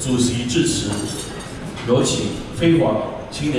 主席致辞。有请飞黄青年。